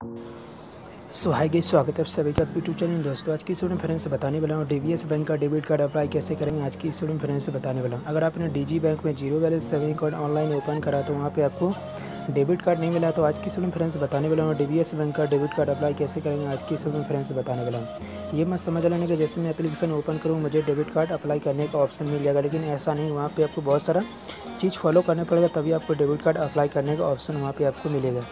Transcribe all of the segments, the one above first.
सो high गई स्वागत है आप सभी का यूट्यूब चैनल दोस्तों, आज की स्टूडेंट फ्रेंड से बताने वाला हूँ डीवीएस बैंक का डेबिट कार्ड अप्लाई कैसे करेंगे, आज की स्टूडेंट फ्रेंड से बताने वाला हूँ। अगर आपने डीजी बैंक में zero balance saving account online open करा तो वहाँ पे आपको डेबिट कार्ड नहीं मिला तो आज की स्टूडेंट से बताने वाला हूँ डी बैंक का डेबिट कार्ड अप्लाई कैसे करेंगे, आज की स्टूडेंट से बताने वाला हूँ। ये मत समझ लेने कि जैसे मैं एप्लीकेशन ओपन करूँ, मुझे डेबिट कार्ड अप्लाई करने का ऑप्शन मिल जाएगा, लेकिन ऐसा नहीं, वहाँ पर आपको बहुत सारा चीज़ फॉलो करना पड़ेगा, तभी आपको डेबिट कार्ड अप्लाई करने का ऑप्शन वहाँ पर आपको मिलेगा।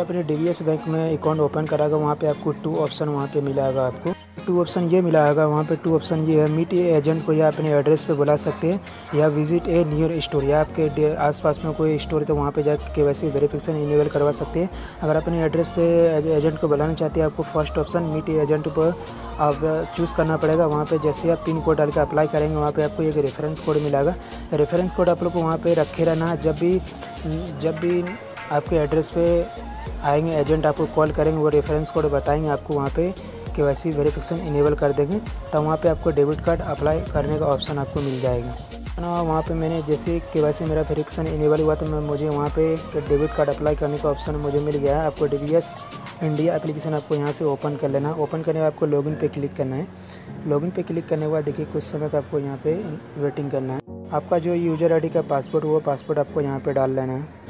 अपने DBS बैंक में अकाउंट ओपन कराएगा, वहाँ पे आपको टू ऑप्शन वहाँ पे मिलेगा आपको। टू ऑप्शन ये मिला है वहाँ पे टू ऑप्शन ये है मीट ए एजेंट को या अपने एड्रेस पे बुला सकते हैं, या विज़िट ए नियर स्टोर या आपके आसपास में कोई स्टोर है तो वहाँ पे जाकर के वैसे वेरिफिकेशन इनेबल करवा सकते हैं। अगर अपने एड्रेस पे एजेंट को बुलाना चाहते हैं, आपको first option meet a agent पर आप चूज़ करना पड़ेगा। वहाँ पर जैसे आप पिन कोड डाल के अप्लाई करेंगे, वहाँ पर आपको एक रेफरेंस कोड मिलेगा रेफरेंस कोड आप लोग को वहाँ पर रखे रहना, जब भी जब भी आपके एड्रेस पे आएँगे एजेंट आपको कॉल करेंगे, वो रेफरेंस कोड बताएँगे आपको वहाँ पे के वैसी वेरीफिकेशन इनेबल कर देंगे, तब वहाँ पे आपको डेबिट कार्ड अप्लाई करने का ऑप्शन आपको मिल जाएगा। ना, वहाँ पे मैंने जैसे के वैसे मेरा वेरीफिकेशन इनेबल हुआ तो मैं, मुझे वहाँ पे डेबिट कार्ड अप्लाई करने का ऑप्शन मुझे मिल गया है। आपको डी इंडिया एप्लीकेशन आपको यहाँ से ओपन कर लेना ओपन करने के आपको लॉगिन पे क्लिक करना है। लॉगिन पे क्लिक करने के बाद देखिए, कुछ समय का आपको यहाँ पे वेटिंग करना है। आपका जो यूज़र आईडी का पासपोर्ट वो पासपोर्ट आपको यहाँ पे डाल लेना है।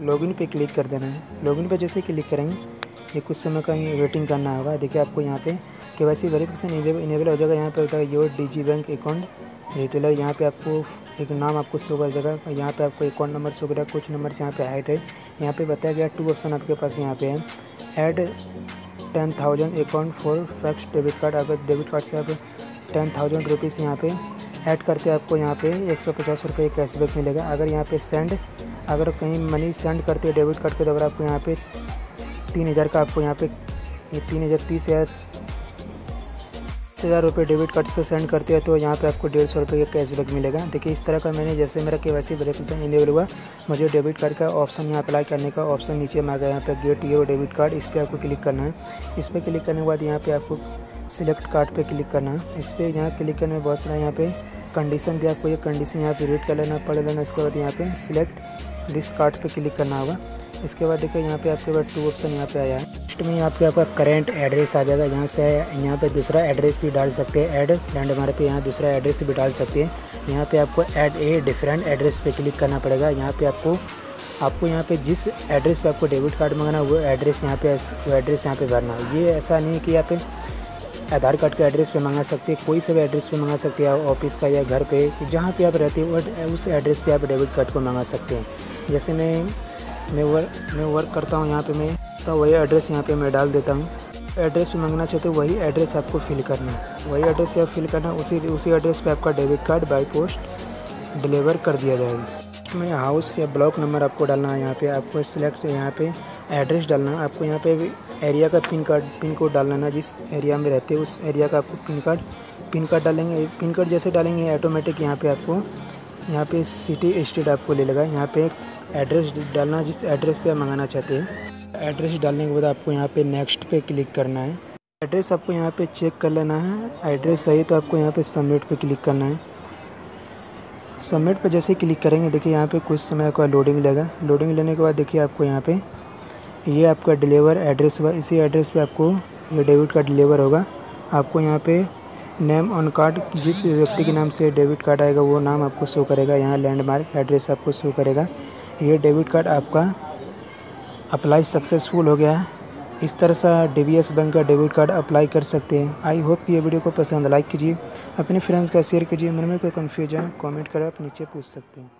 लॉगिन पे क्लिक कर देना है। लॉगिन पे जैसे क्लिक करेंगे, ये कुछ समय का ही वेटिंग करना होगा। देखिए आपको यहाँ पे के वाई सी वेरिफिकेशन इनेबल हो जाएगा। यहाँ पे होता है your digi bank account retailer यहाँ पे आपको एक नाम आपको शो कर देगा। यहाँ पे आपको अकाउंट नंबर शो करेगा। कुछ नंबर यहाँ पे हाइट है। यहाँ पे बताया गया टू ऑप्शन आपके पास यहाँ पे है। Add ten thousand account for fax debit card अगर डेबिट कार्ड से आप टेन थाउज़ेंड रुपीज़ यहाँ पे ऐड करते आपको यहाँ पे एक सौ पचास रुपये कैशबैक मिलेगा। अगर यहाँ पे सेंड अगर कहीं मनी सेंड करते हैं डेबिट कार्ड के द्वारा आपको यहाँ पे तीन हज़ार का आपको यहाँ पे तीन हज़ार तीस हज़ार तीस हज़ार रुपये डेबिट कार्ड से सेंड करते हैं तो यहाँ पे आपको डेढ़ सौ रुपये का कैशबैक मिलेगा। देखिए, इस तरह का मैंने, जैसे मेरा के वाई वेरिफिकेशन इनेबल हुआ, मुझे डेबिट कार्ड का ऑप्शन यहाँ अप्लाई करने का ऑप्शन नीचे में आ गया। यहाँ पे गेट योर डेबिट कार्ड इस पर आपको क्लिक करना है। इस पर क्लिक करने के बाद यहाँ पे आपको सिलेक्ट कार्ड पे क्लिक करना है इस पर यहाँ क्लिक करने में बहुत सारा यहाँ पे कंडीशन दिया आपको ये कंडीशन यहाँ पे रीड कर लेना पढ़ लेना इसके बाद यहाँ पे सिलेक्ट दिस कार्ड पे क्लिक करना होगा इसके बाद देखिए यहाँ पे आपके पास टू ऑप्शन यहाँ पे आया है नेक्स्ट में यहाँ पे आपका करेंट एड्रेस आ जाएगा यहाँ से यहाँ पे दूसरा एड्रेस भी डाल सकते हैं ऐड लैंडमार्क पे यहाँ दूसरा एड्रेस भी डाल सकते हैं यहाँ पे आपको ऐड ए डिफरेंट एड्रेस पे क्लिक करना पड़ेगा यहाँ पे आपको आपको यहाँ पे जिस एड्रेस पे आपको डेबिट कार्ड मंगाना है वो एड्रेस यहाँ पे वो एड्रेस यहाँ पे भरना ये ऐसा नहीं है कि यहाँ पे आधार कार्ड के एड्रेस पे मंगा सकते हैं, कोई से भी एड्रेस पे मंगा सकते हैं ऑफ़िस का या घर पे, जहाँ पे आप रहते हो, उस एड्रेस पे आप डेबिट कार्ड को मंगा सकते हैं। जैसे मैं मैं वर्क मैं वर्क करता हूँ यहाँ पे मैं तो वही एड्रेस यहाँ पे मैं डाल देता हूँ। एड्रेस पे मंगना चाहते हो, वही एड्रेस आपको फिल करना है। वही एड्रेस आप फिल करना उसी उसी एड्रेस पे आपका debit card by post deliver कर दिया जाएगा। में हाउस या ब्लॉक नंबर आपको डालना है, यहाँ पे आपको सिलेक्ट यहाँ पे एड्रेस डालना है। आपको यहाँ पे एरिया का पिन कार्ड, पिन कोड डालना है। जिस एरिया में रहते हैं, उस एरिया का आपको पिन कार्ड पिन कार्ड डालेंगे। पिन कार्ड जैसे डालेंगे ऑटोमेटिक यहाँ पे आपको, यहाँ पे सिटी स्टेट आपको ले लगा। यहाँ पे एड्रेस डालना, जिस एड्रेस पे आप मंगाना चाहते हैं। एड्रेस डालने के बाद आपको यहाँ पे नेक्स्ट पे क्लिक करना है। एड्रेस आपको यहाँ पे चेक कर लेना है। एड्रेस सही तो आपको यहाँ पे सबमिट पे क्लिक करना है। सबमिट पे जैसे क्लिक करेंगे, देखिए यहाँ पे कुछ समय का लोडिंग लेगा। लोडिंग लेने के बाद देखिए आपको यहाँ पे ये आपका डिलीवर एड्रेस हुआ। इसी एड्रेस पे आपको ये डेबिट कार्ड डिलीवर होगा। आपको यहाँ पे नेम ऑन कार्ड जिस व्यक्ति के नाम से डेबिट कार्ड आएगा, वो नाम आपको शो करेगा। यहाँ लैंडमार्क एड्रेस आपको शो करेगा। ये डेबिट कार्ड आपका अप्लाई सक्सेसफुल हो गया इस तरह से डी बैंक का डेबिट कार्ड अप्लाई कर सकते हैं। आई होप कि ये वीडियो को पसंद लाइक कीजिए। अपने फ्रेंड्स का शेयर कीजिए। मन में कोई कन्फ्यूज़न कमेंट करें। आप नीचे पूछ सकते हैं।